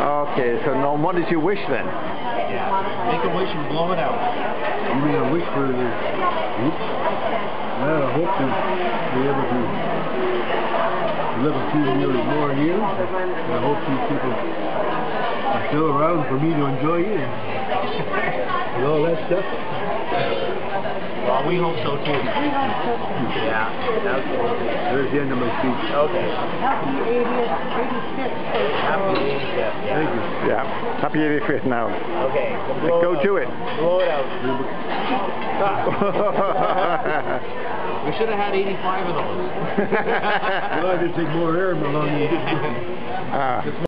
Okay, so now what is your wish then? Yeah. Make a wish and blow it out. You mean I wish for the... Oops. Well, I hope to be able to live a few years more here. I hope these people are still around for me to enjoy it. and all that stuff. Well, we hope so too. Yeah. Absolutely. There's the end of my speech. Okay. Happy 80th, 86th Happy birthday. yeah. Thank you. Yeah. Happy 85th now. Okay. So blow Go it to out. it. Blow it out. We should have had 85 of those. Well, I just take more air in my lungs.